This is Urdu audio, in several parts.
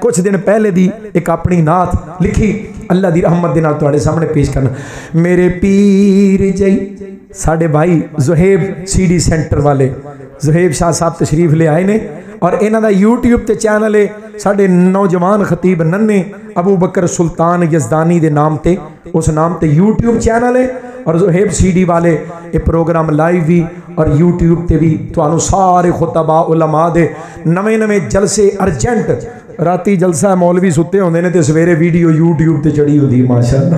کچھ دن پہلے دی ایک اپنی نات لکھی اللہ دی رحمت دے نال تواڈے سامنے پیش کرنا میرے پیر جئی ساڈے بھائی زہیب سی ڈی سینٹر والے زہیب شاہ صاحب تشریف لے آئے نے اور انہاں دا یوٹیوب تے چینل ہے ساڈے نوجوان خطیب ننے ابو بکر سلطان یزدانی دے نام تے اس نام تے یوٹیوب چینل ہے اور زہیب سی ڈی والے یہ پروگرام لائیو بھی اور یوٹیوب تے بھی تو سارے خطبہ علماء دے نوے نوے جلسے ارجنٹ راتی جلسہ مولوی ستے ہوندے نے تے سویرے ویڈیو یوٹیوب تے چڑھی ہوندی ماشاءاللہ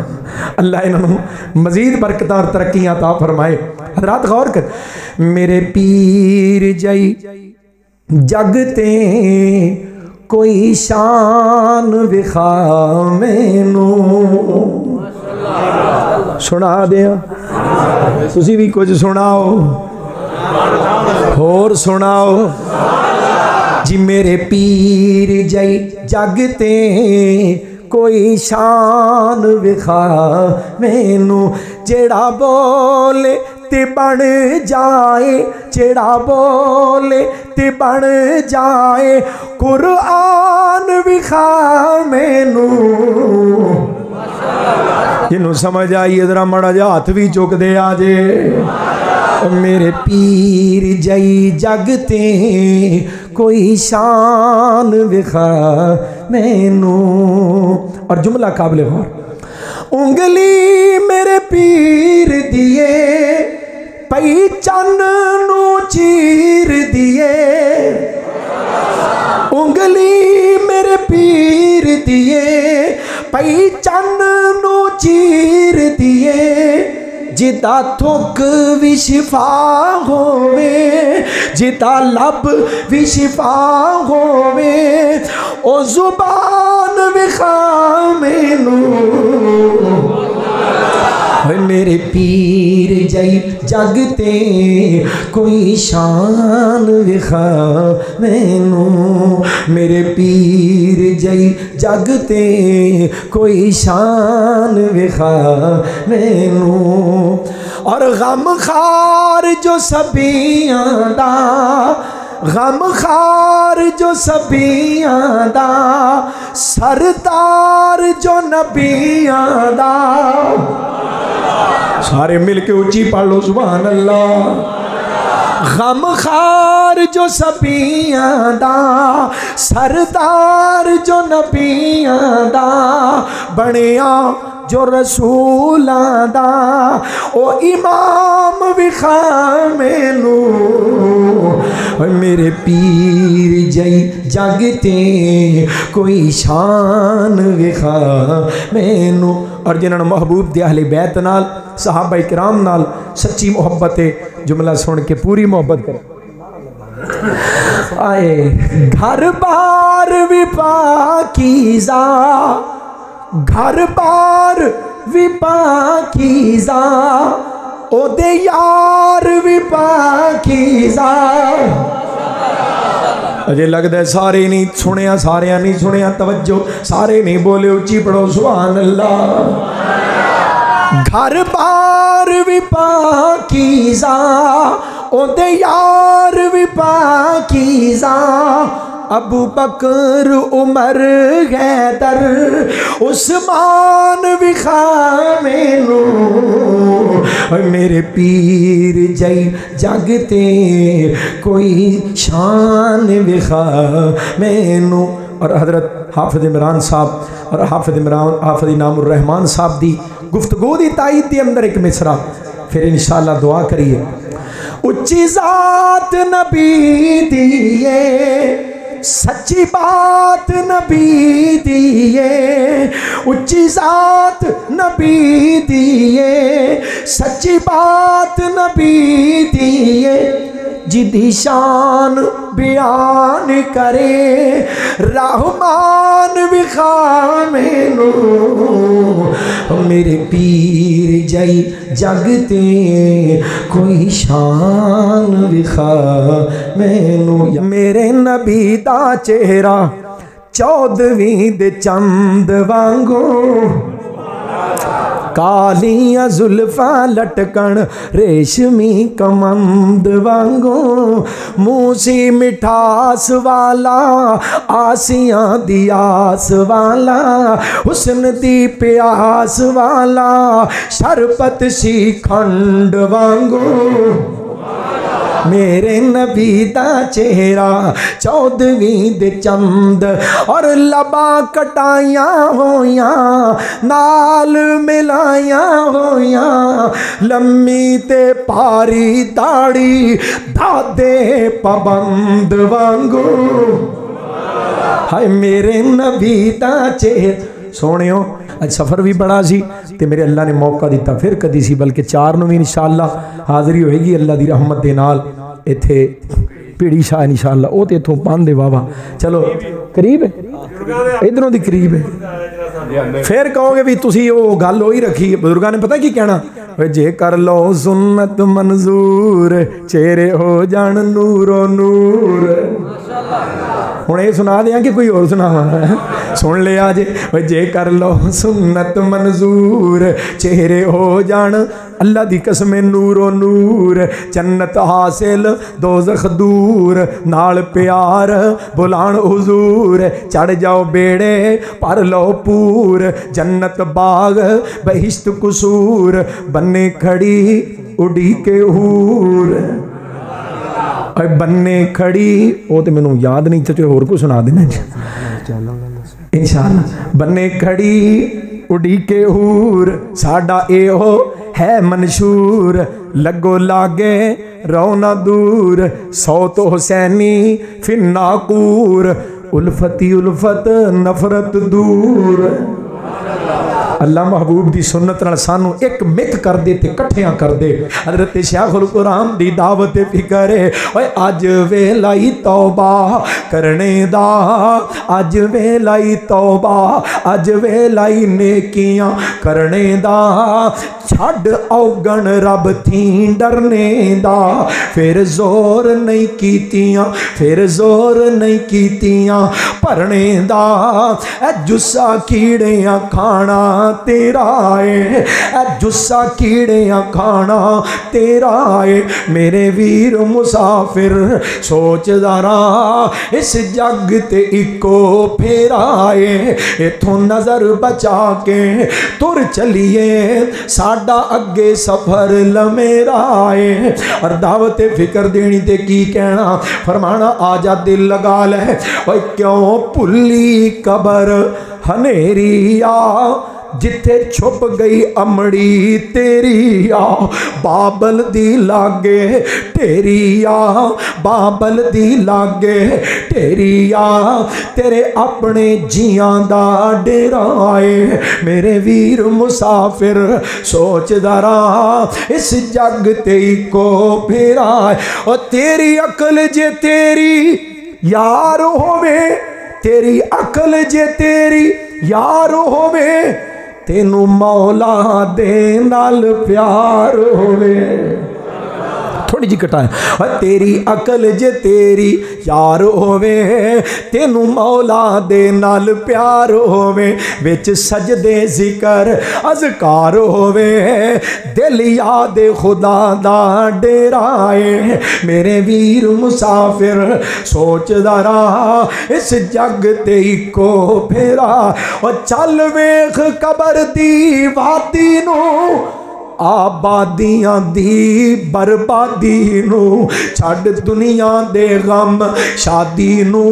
اللہ انہوں مزید برکتاں اور ترقیاں عطا فرمائے حضرات غور کر میرے پیر جائی جگ تے کوئی شان وخا مینو سنا دیا تسی بھی کچھ سناؤ اور سناؤ جی میرے پیر جائی جگتے کوئی شان وکھا۔ مینو جڑا بولے تے بن جائے جڑا بولے تے بن جائے۔ قرآن وکھا مینو۔ جنوں سمجھ آئی ذرا مڑا جا ہاتھ بھی چک دے آجے میرے پیر جئی جگتے کوئی شان وکھا مینو۔ اور جملہ قابل غور۔ انگلی میرے پیر دیے پئی چن نو چیر دیے انگلی میرے پیر دیے پئی چن نو چیر دیے جتا تھوک بھی شفا ہووے۔ جتا لب بھی شفا ہووے او زبان وکھا مینو میرے پیر جائی جگتے کوئی شان وکھا مینو میرے پیر جائی جگتے کوئی شان وکھا مینو اور غم خار جو سبیاں دا غم خار جو سبیاں دا سردار جو نبیاں دا سارے مل کے اچھی پڑھ لو سبحان اللہ۔ غم خار جو سبیاں دا، سردار جو نبیاں دا بنیا جو رسولاں دا۔ او امام وکھا مینو میرے پیر جائی جگتے کوئی شان وکھا مینو اور جنہوں محبوب دے اہل بیت نال، صحابہ کرام نال سچی محبت ہے۔ جملہ سن کے پوری محبت کر آئے، گھر بار بھی پاکیزہ۔ گھر بار بھی پاکیزہ۔ او دے یار بھی پاکیزہ اجے لگتا ہے سارے نہیں سنیا سارے نہیں سنیا توجہ سارے نہیں بولے اچھی پڑھو سبحان اللہ گھر بار بھی پاکیزہ او دے یار بھی پاکیزہ ابو بکر عمر حیدر عثمان بھی خامینو میرے پیر جائی جگتے کوئی شان وکھا مینو۔ اور حضرت حافظ عمران صاحب، اور حافظ عمران، حافظ نام الرحمان صاحب دی گفتگو دی تائید دی اندر ایک مصرع۔ پھر انشاءاللہ دعا کریے۔ اچھی ذات نبی دیئے۔ سچی بات نبی دیئے اچھی ذات نبی دیئے سچی بات نبی دیئے جدی شان بیان کرے، رحمان بخا مینو میرے پیر جائی ਜੱਗ ਕੋਈ ਸ਼ਾਨ ਵਿਖਾ। ਮੈਨੂੰ ਮੇਰੇ ਨਬੀ ਦਾ ਚਿਹਰਾ ਚੌਦਵੀਂ ਦੇ ਚੰਦ ਵਾਂਗੂ। کالیاں زلفا لٹکن ریشمی کمند وانگو موسی مٹھاس والا آسیاں دیاس والا حسن دی پیاس والا شربت سی کھنڈ وانگو ਮੇਰੇ ਨਬੀ ਦਾ ਚਿਹਰਾ ਚੌਦਵੀਂ ਦੇ ਚੰਦ ਔਰ ਲਬਾਂ ਕਟਾਈਆਂ ਹੋਈਆਂ, ਨਾਲ ਮਿਲਾਈਆਂ ਹੋਈਆਂ। ਲੰਮੀ ਤੇ ਭਾਰੀ ਤਾੜੀ ਦਾਦੇ ਪਬੰਦ ਵਾਂਗੂ। ਹਾਏ ਮੇਰੇ ਨਬੀ ਦਾ ਚਿਹਰਾ। ਸੋਹਣਿਓ, ਅੱਜ ਸਫ਼ਰ ਵੀ ਬੜਾ ਸੀ। تے میرے اللہ نے موقع دیتا پھر کدی سی، بلکہ چار نو بھی انشاءاللہ حاضری ہوئے گی اللہ دی رحمت دے نال۔ ایتھے پیڑی شاہ انشاءاللہ، او تے ایتھوں پان دے واہ چلو، قریب ہے؟ ادھروں دی قریب ہے۔ پھر کہو گے بھی تسی او گل ہوئی رکھی۔ بزرگاں نے پتا کی کہنا؟ جے کر لو سنت منظور، چہرے ہو جان نور و نور۔ ماشاءاللہ ਹੁਣ ਇਹ ਸੁਣਾ ਦਿਆਂ ਕਿ ਕੋਈ ਹੋਰ ਸੁਣਾਵਾਂ ਸੁਣ ਲਿਆ ਜੇ ਓਏ ਜੇ ਕਰ ਲਓ ਸੁਨਨਤ ਮਨਜ਼ੂਰ ਚਿਹਰੇ ਹੋ ਜਾਣ ਅੱਲਾ ਦੀ ਕਸਮ ਨੂਰੋ ਨੂਰ ਜੰਨਤ ਹਾਸਿਲ ਦੋਜ਼ਖ ਦੂਰ ਨਾਲ ਪਿਆਰ ਬੁਲਾਣ ਹੁਜ਼ੂਰ ਚੜ ਜਾਓ ਬੇੜੇ ਭਰ ਲਓ ਪੂਰ ਜੰਨਤ ਬਾਗ ਬਹਿਸ਼ਤ ਕਸੂਰ ਬੰਨੇ ਖੜੀ ਉਡੀ ਕੇ ਹੂਰ ਓਏ ਬੰਨੇ ਖੜੀ, ਉਹ ਤੇ ਮੈਨੂੰ ਯਾਦ ਨਹੀਂ, ਤੇ ਹੋਰ ਕੋ ਸੁਣਾ ਦੇਣਾ ਇਨਸ਼ਾਅੱਲਾ, ਬੰਨੇ ਖੜੀ, ਉਡੀਕੇ ਹੂਰ, ਸਾਡਾ ਇਹੋ ਹੈ ਮਨਸ਼ੂਰ। ਲੱਗੋ ਲਾਗੇ ਰੌਣਾ ਦੂਰ ਸੌਤ ਹੁਸੈਨੀ ਫਿਨਾਕੂਰ ਉਲਫਤੀ ਉਲਫਤ, ਨਫ਼ਰਤ ਦੂਰ। اللہ محبوب دی سنت نہ سانو ایک مک کر دے تے کٹھیاں کر دے۔ حضرت شیخ القرآن دی دعوت فکر ہے۔ اوے اج ویلائی توبہ کرنے دا۔ اج ویلائی توبہ اج ویلائی نیکیاں کرنے دا۔ چھڈ اوگن رب تھی ڈرنے دا۔ پھر زور نہیں کیتیاں، پھر زور نہیں کیتیاں پرنے دا۔ اے جسا کیڑیاں کھانا تیرا ہے اے جسا کیڑیاں کھانا، تیرا ہے میرے ویر مسافر، سوچ ذرا، اس جگ اکو پھیرا ہے ایتھوں نظر بچا کے تر چلیے، ساڈا اگے سفر لمیرا ہے اور دعوت فکر دینی تے کی کہنا؟ فرمانا، آجا دل لگا لے۔ اوے کیوں پلی قبر ہنیری آ؟ جتھے چھپ گئی امڑی تیری آ بابل دی لاگے تیری آ بابل دی لاگے تیری آ تیرے اپنے جیاں دا ڈیرا آئے میرے ویر مسافر سوچ دارا اس جگ تی کو پھیرا اور تیری عقل جے تیری یار ہووے تیری عقل جے تیری یار ہووے تینوں مولا دے نال پیار ہوئے تھوڑی جی کٹائیں۔ تیری عقل جے تیری یار ہوویں تینوں مولا دے نال پیار ہوویں وچ سجدے ذکر اذکار ہوویں دل یاد خدا دا ڈیرائے میرے ویر مسافر سوچ درا اس جگ تے کو پھیرا۔ او چل ویکھ قبر دی واتی نو۔ آبادیاں دی بربادی نو چھڑ دنیا دے غم، شادی نو۔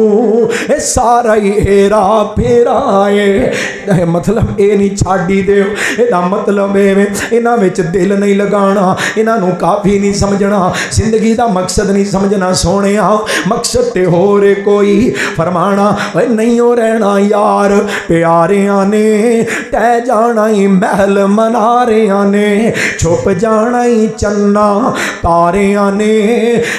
اے سارا ہی ہیرا پھیرا اے مطلب اے نہیں چھاڑی دے اے دا مطلب اے میں انہاں دل نہیں لگانا، انہاں نو کافی نہیں سمجھنا، زندگی دا مقصد نہیں سمجھنا۔ سونے آ مقصد تے ہو رے کوئی فرمانا، اے نہیں ہو رہنا یار، پیاریاں نے ٹہ جانا ہی محل منا رہے نے۔ ਛੁਪ ਜਾਣਾ ਹੀ ਚੰਨਾ ਤਾਰਿਆਂ ਨੇ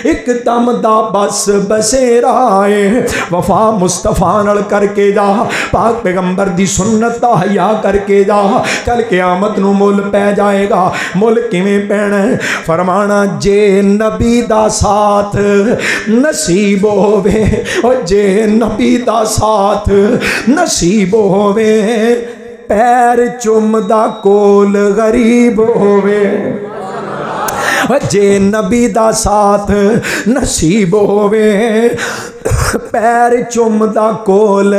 ਇੱਕ ਦਮ ਦਾ ਬਸ ਬਸੇਰਾ ਏ ਵਫਾ ਮੁਸਤਫਾ ਨਾਲ ਕਰਕੇ ਜਾ ਪਾਕ ਪੈਗੰਬਰ ਦੀ ਸੁਨਨਤ ਦਾ ਹਿਆ ਕਰਕੇ ਜਾ ਕੱਲ ਕਿਆਮਤ ਨੂੰ ਮੁੱਲ ਪੈ ਜਾਏਗਾ ਮੁੱਲ ਕਿਵੇਂ ਪੈਣਾ ਫਰਮਾਣਾ ਜੇ ਨਬੀ ਦਾ ਸਾਥ ਨਸੀਬ ਹੋਵੇ ਓ ਜੇ ਨਬੀ ਦਾ ਸਾਥ ਨਸੀਬ ਹੋਵੇ پیر چمدہ کول غریب ہوئے جے نبی دا ساتھ نصیب ہوئے پیر چمدہ کول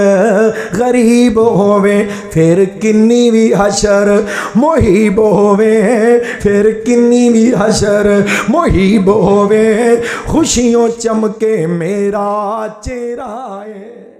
غریب ہوئے پھر کنی بھی حشر محیب ہوئے پھر کنی بھی حشر محیب ہوئے خوشیوں چمکے میرا چیرائے ہے